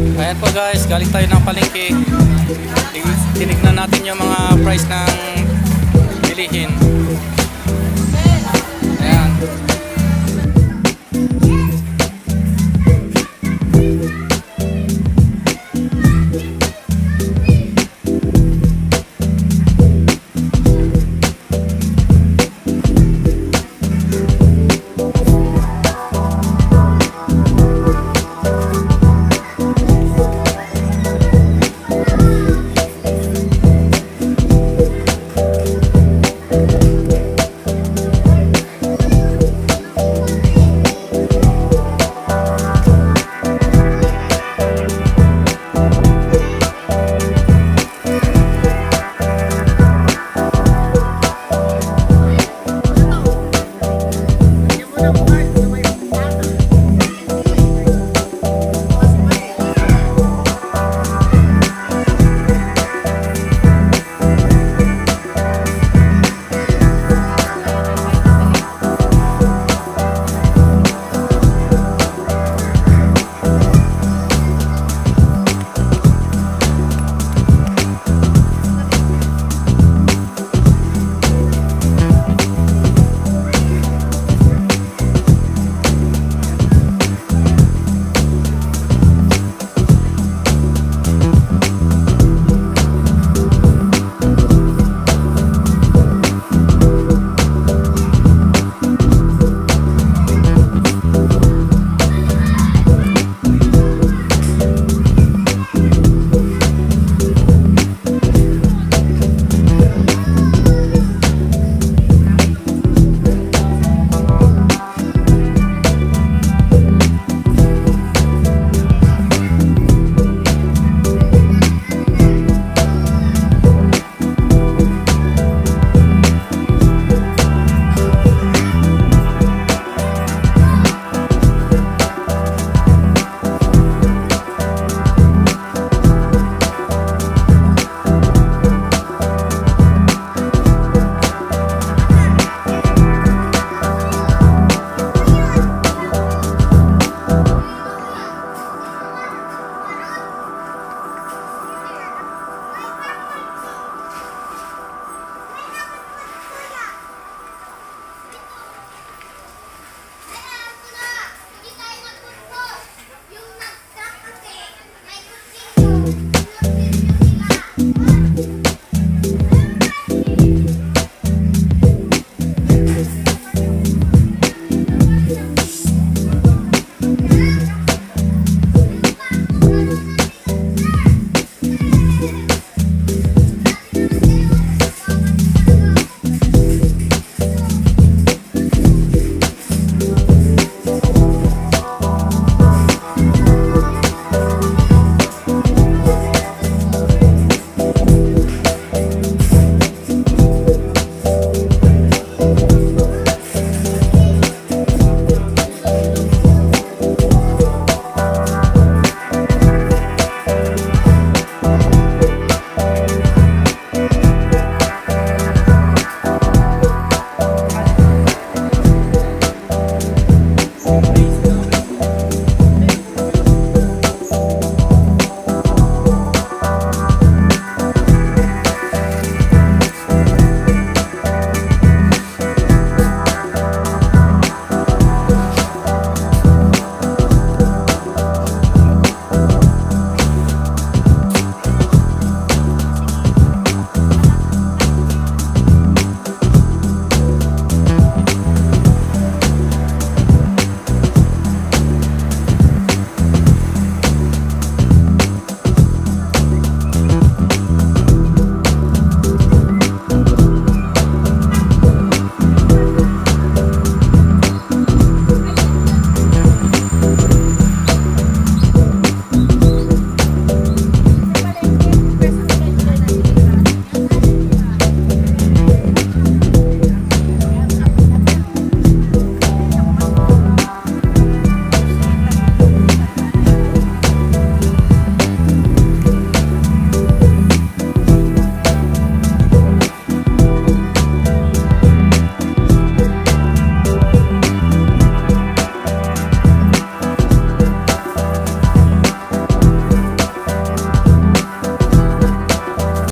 Ayan po guys, galing tayo ng palengke. Tinignan natin yung mga price ng bilihin.